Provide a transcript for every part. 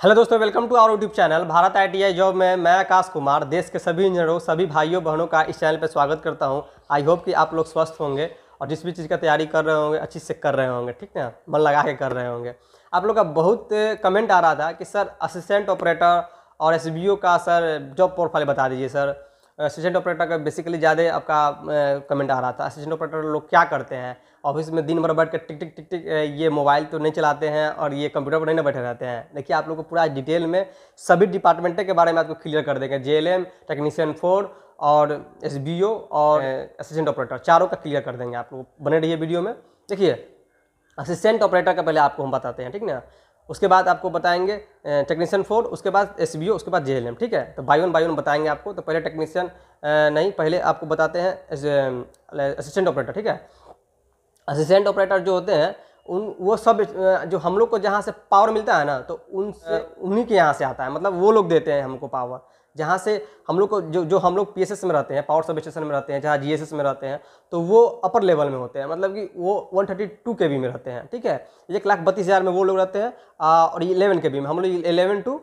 Hello दोस्तों, welcome to our YouTube channel. Bharat ITI job में मैं आकाश कुमार, देश के सभी इंजीनियरों, सभी भाइयों, बहनों का इस चैनल पर स्वागत करता हूँ। आई होप कि आप लोग स्वस्थ होंगे और जिस भी चीज़ का तैयारी कर रहे होंगे, अच्छी से कर रहे होंगे, ठीक है मन लगा के कर रहे होंगे। आप लोग का बहुत कमेंट आ रहा था कि, सर असिस्टेंट ऑपरेटर और एस का, सर जॉब प्रोफ़ाइल बता दीजिए, सर। असिस्टेंट ऑपरेटर का बेसिकली ज़्यादा आपका कमेंट आ रहा था। असिस्टेंट ऑपरेटर लोग क्या करते हैं? ऑफ़िस में दिन भर बैठ कर टिक टिक टिक टिक ये मोबाइल तो नहीं चलाते हैं और ये कंप्यूटर पर नहीं ना बैठे रहते हैं। देखिए आप लोग को पूरा डिटेल में सभी डिपार्टमेंट के बारे में आपको क्लियर कर देंगे। जेएलएम टेक्नीशियन फोर और एसबीओ और असिस्टेंट ऑपरेटर चारों का क्लियर कर देंगे आप लोग। बने रहिए वीडियो में। देखिए असिस्टेंट ऑपरेटर का पहले आपको हम बताते हैं ठीक ना? उसके बाद आपको बताएँगे टेक्नीशियन फोर उसके बाद एसबीओ उसके बाद जे ठीक है? तो बायोन बायोन बाई वन बताएँगे आपको। तो पहले टेक्नीशियन नहीं पहले आपको बताते हैं असिस्टेंट ऑपरेटर ठीक है? असिस्टेंट ऑपरेटर जो होते हैं उन वो सब जो हम लोग को जहाँ से पावर मिलता है ना तो उन उन्हीं के यहाँ से आता है। मतलब वो लोग देते हैं हमको पावर जहाँ से हम लोग को, जो जो हम लोग पीएसएस में रहते हैं पावर सब स्टेशन में रहते हैं, जहाँ जीएसएस में रहते हैं तो वो अपर लेवल में होते हैं। मतलब कि वो 132 के बी में रहते हैं, ठीक है? एक लाख बत्तीस हज़ार में वो लोग रहते हैं और इलेवन के बी में। हम लोग इलेवन टू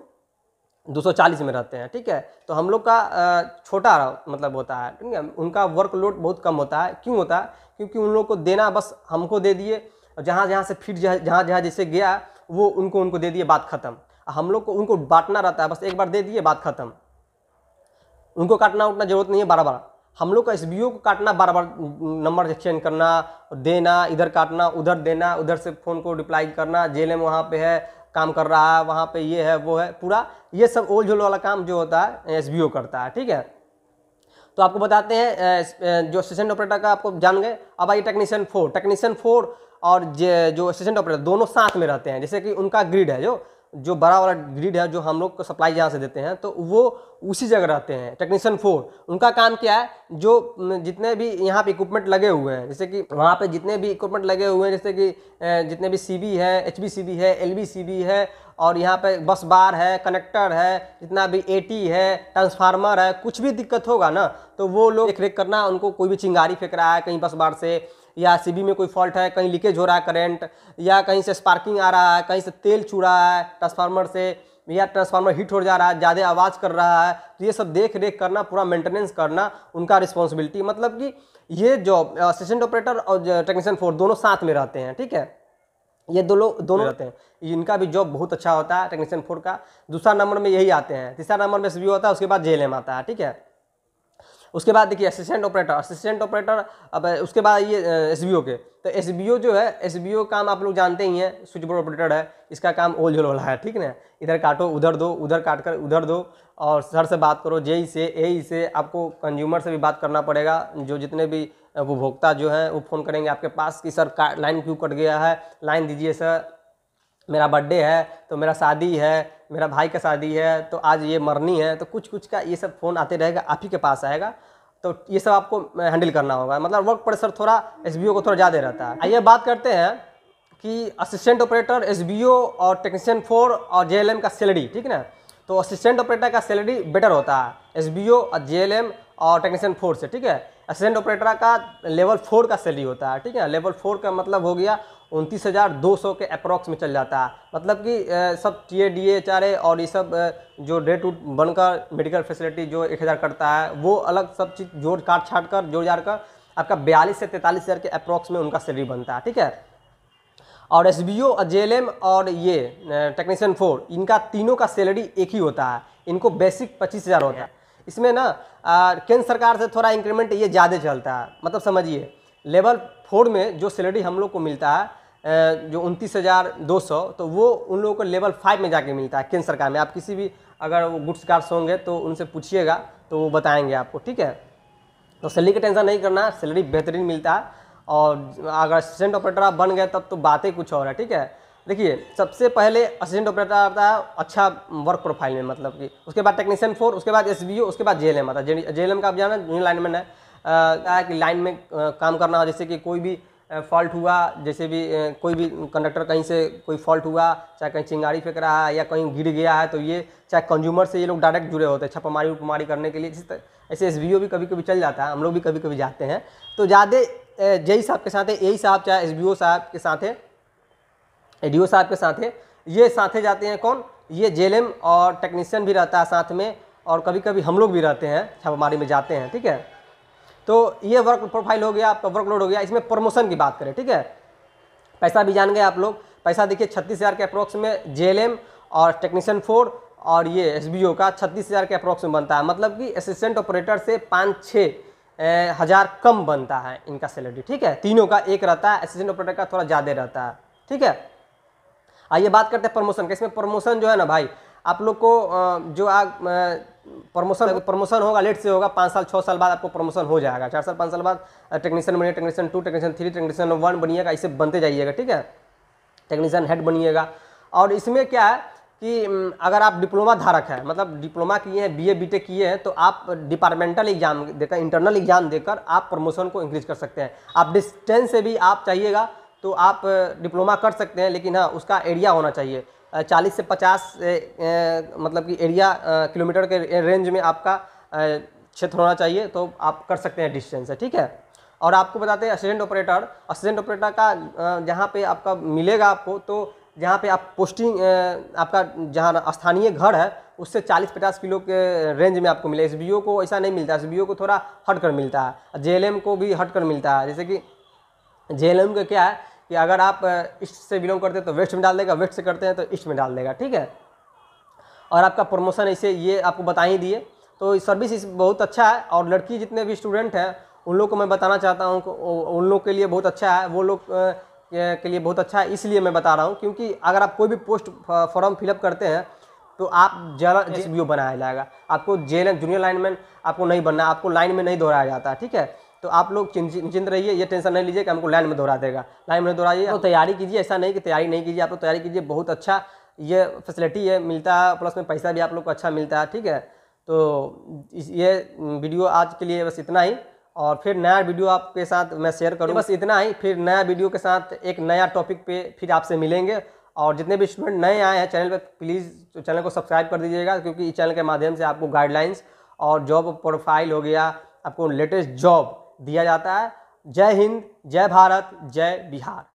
240 में रहते हैं, ठीक है? तो हम लोग का छोटा मतलब होता है, ठीक है? उनका वर्कलोड बहुत कम होता है। क्यों होता है? क्योंकि उन लोग को देना बस हमको दे दिए, और जहाँ जहाँ से फिट जहाँ जहाँ जैसे गया, वो उनको उनको दे दिए, बात ख़त्म। हम लोग को उनको बांटना रहता है, बस एक बार दे दिए, बात ख़त्म। उनको काटना उतना ज़रूरत नहीं है बार बार हम लोग का एस को काटना बार बार नंबर एक्सचेंज करना, देना, इधर काटना, उधर देना, उधर से फ़ोन को रिप्लाई करना, जेल में वहाँ पे है, काम कर रहा है, वहाँ पे ये है, वो है, पूरा ये सब ओल झोल वाला काम जो होता है एसबीओ करता है, ठीक है? तो आपको बताते हैं जो असिस्टेंट ऑपरेटर का आपको जान गए? अब आइए टेक्नीशियन फोर टेक्नीशियन फोर और जो असिस्टेंट ऑपरेटर दोनों साथ में रहते हैं, जैसे कि उनका ग्रिड है, जो जो बड़ा वाला ग्रिड है, जो हम लोग को सप्लाई जहाँ से देते हैं तो वो उसी जगह रहते हैं। टेक्नीशियन फोर उनका काम क्या है? जो जितने भी यहाँ पे इक्विपमेंट लगे हुए हैं, जैसे कि वहाँ पे जितने भी इक्विपमेंट लगे हुए हैं, जैसे कि जितने भी सी है एच है एल है, और यहाँ पे बस बार है कनेक्टर है, जितना भी एटी है ट्रांसफार्मर है, कुछ भी दिक्कत होगा ना तो वो लोग देख करना, उनको कोई भी चिंगारी फेंक रहा है कहीं बस बार से या सी में कोई फॉल्ट है कहीं लीकेज हो रहा है करंट या कहीं से स्पार्किंग आ रहा है कहीं से तेल छू रहा है ट्रांसफार्मर से या ट्रांसफार्मर हीट हो जा रहा है ज़्यादा आवाज़ कर रहा है तो ये सब देख रेख करना पूरा मेंटेनेंस करना उनका रिस्पॉन्सिबिलिटी मतलब कि ये जॉब असिस्टेंट ऑपरेटर और टेक्नीशियन फोर दोनों साथ में रहते हैं ठीक है? ये दोनों दोनों रहते हैं। इनका भी जॉब बहुत अच्छा होता है टेक्नीशियन फोर का। दूसरा नंबर में यही आते हैं। तीसरा नंबर में एस होता है उसके बाद जे आता है ठीक है? उसके बाद देखिए असिस्टेंट ऑपरेटर असिस्टेंट ऑपरेटर अब उसके बाद ये एसबीओ के। तो एसबीओ जो है एस काम आप लोग जानते ही हैं स्विच बोर्ड ऑपरेटर है, इसका काम ओल झोल वाला है, ठीक है इधर काटो, उधर दो, उधर काट कर उधर दो, और सर से बात करो जेई से, ए से, आपको कंज्यूमर से भी बात करना पड़ेगा, जो जितने भी उपभोक्ता जो हैं, वो फ़ोन करेंगे, आपके पास कि सर लाइन क्यों कट गया है लाइन दीजिए, सर। मेरा बर्थडे है तो मेरा शादी है, मेरा भाई का शादी है तो आज ये मरनी है तो कुछ कुछ का ये सब फ़ोन आते रहेगा, आप ही के पास आएगा। तो ये सब आपको हैंडल करना होगा। मतलब वर्क प्रेशर थोड़ा एसबीओ को थोड़ा ज़्यादा रहता है। आइए बात करते हैं कि असिस्टेंट ऑपरेटर एसबीओ और टेक्नीशियन फोर और जेएलएम का सैलरी ठीक ना? तो असिस्टेंट ऑपरेटर का सैलरी बेटर होता है एसबीओ और जेएलएम और टेक्नीशियन फोर से, ठीक है? असिस्टेंट ऑपरेटर का लेवल फोर का सैलरी होता है, ठीक है? लेवल फोर का मतलब हो गया उनतीस हज़ार दो सौ के अप्रॉक्स में चल जाता है। मतलब कि सब T A D H R A और ये सब जो डे टू बनकर मेडिकल फैसिलिटी जो एक हज़ार करता है, वो अलग सब चीज़ जोड़ काट छाट कर, जोड़ जाड़ कर, आपका बयालीस से तैंतालीस हज़ार के अप्रॉक्स में उनका सैलरी बनता है, ठीक है? और S B O J L M और ये टेक्नीशियन फोर, इनका तीनों का सैलरी एक ही होता है। इनको बेसिक पच्चीस हज़ार होता है। इसमें ना केंद्र सरकार से थोड़ा इंक्रीमेंट ये ज़्यादा चलता है। मतलब समझिए, लेवल फोर में जो सैलरी हम लोग को मिलता है जो उनतीस हज़ार दो सौ तो वो उन लोगों को लेवल फाइव में जाके मिलता है, केंद्र सरकार में। आप किसी भी अगर वो गुड्स कार्ड्स होंगे तो उनसे पूछिएगा तो वो बताएँगे आपको, ठीक है? तो सैलरी का टेंशन नहीं करना सैलरी बेहतरीन मिलता है और अगर असिस्टेंट ऑपरेटर आप बन गए, तब तो बातें कुछ और है, ठीक है? देखिए, सबसे पहले असिस्टेंट ऑपरेटर आता है अच्छा वर्क प्रोफ़ाइल में मतलब कि उसके बाद टेक्नीशियन फोर उसके बाद एस उसके बाद जे आता है। जे का आप जाना जूनियर लाइनमैन है। आ, कि लाइन में काम करना हो जैसे कि कोई भी फॉल्ट हुआ जैसे भी कोई भी कंडक्टर कहीं से कोई फॉल्ट हुआ चाहे कहीं चिंगारी फेंक रहा है या कहीं गिर गया है तो ये चाहे कंज्यूमर से ये लोग डायरेक्ट जुड़े होते हैं छपामारी उपमारी करने के लिए जिस ऐसे एस भी कभी कभी चल जाता है हम लोग भी कभी कभी जाते हैं। तो ज़्यादा जई साहब के साथ है यही साहब चाहे एस साहब के साथ है ए साहब के साथ है ये साथे जाते हैं कौन? ये जेएलएम और टेक्नीशियन भी रहता है साथ में और कभी कभी हम लोग भी रहते हैं छापामारी में जाते हैं ठीक है? तो ये वर्क प्रोफ़ाइल हो गया, आपका वर्कलोड हो गया। इसमें प्रमोशन की बात करें, ठीक है? पैसा भी जान गए आप लोग। पैसा देखिए, छत्तीस हज़ार के अप्रोक्स में जेएलएम और टेक्नीशियन फोर और ये एसबीओ का छत्तीस हज़ार के अप्रोक्स में बनता है। मतलब कि असिस्टेंट ऑपरेटर से पाँच छः हज़ार कम बनता है इनका सैलरी ठीक है? तीनों का एक रहता है असिस्टेंट ऑपरेटर का थोड़ा ज़्यादा रहता है, ठीक है? आइए बात करते हैं प्रमोशन का। इसमें प्रमोशन जो है ना भाई आप लोग को जो आग प्रमोशन प्रमोशन होगा, लेट से होगा, पाँच साल, छः साल बाद आपको प्रमोशन हो जाएगा। चार साल, पाँच साल बाद टेक्नीशियन बनिए technician two technician three technician one बनिएगा इसे बनते जाइएगा, ठीक है? टेक्नीशियन हेड बनिएगा। और इसमें क्या है कि अगर आप डिप्लोमा धारक हैं मतलब डिप्लोमा किए हैं बीए बीटेक किए हैं तो आप डिपार्टमेंटल एग्ज़ाम देकर इंटरनल एग्ज़ाम देकर आप प्रमोशन को इंक्रीज कर सकते हैं। आप डिस्टेंस से भी आप चाहिएगा तो आप डिप्लोमा कर सकते हैं, लेकिन हाँ उसका एरिया होना चाहिए। चालीस से पचास मतलब कि एरिया किलोमीटर के रेंज में आपका क्षेत्र होना चाहिए तो आप कर सकते हैं डिस्टेंस है ठीक है? और आपको बताते हैं असिस्टेंट ऑपरेटर। असिस्टेंट ऑपरेटर का जहाँ पे आपका मिलेगा आपको तो जहाँ पे आप पोस्टिंग आपका जहाँ स्थानीय घर है, उससे 40-50 किलो के रेंज में आपको मिले एस को ऐसा नहीं मिलता। एस को थोड़ा हट कर मिलता है। जेएलएम को भी हट कर मिलता है। जैसे कि जेएलएम का क्या है कि अगर आप ईस्ट से बिलोंग करते हैं तो वेस्ट में डाल देगा वेस्ट से करते हैं तो ईस्ट में डाल देगा ठीक है? और आपका प्रमोशन ऐसे ये आपको बता ही दिए। तो सर्विस इस बहुत अच्छा है और लड़की जितने भी स्टूडेंट हैं उन लोग को मैं बताना चाहता हूँ उन लोग के लिए बहुत अच्छा है वो लोग के लिए बहुत अच्छा है इसलिए मैं बता रहा हूँ क्योंकि अगर आप कोई भी पोस्ट फॉर्म फिलअप करते हैं तो आप जरा जिस व्यू बनाया जाएगा। आपको जेल जूनियर लाइन में आपको नहीं बनना आपको लाइन में नहीं दोहराया जाता है ठीक है? तो आप लोग चिंतित रहिए, ये टेंशन नहीं लीजिए कि हमको लाइन में दोहरा देगा। लाइन में दोहराइए तो तैयारी कीजिए, ऐसा नहीं कि तैयारी नहीं कीजिए, आप लोग तैयारी कीजिए, बहुत अच्छा ये फैसिलिटी है, मिलता है प्लस में पैसा भी आप लोग को अच्छा मिलता है ठीक है? तो ये वीडियो आज के लिए बस इतना ही, और फिर नया वीडियो आपके साथ मैं शेयर करूँ। बस इतना ही, फिर नया वीडियो के साथ एक नया टॉपिक पे फिर आपसे मिलेंगे, और जितने भी स्टूडेंट नए आए हैं चैनल पर प्लीज़ तो चैनल को सब्सक्राइब कर दीजिएगा, क्योंकि इस चैनल के माध्यम से आपको गाइडलाइंस और जॉब प्रोफ़ाइल हो गया, आपको लेटेस्ट जॉब दिया जाता है। जय हिंद जय भारत जय बिहार।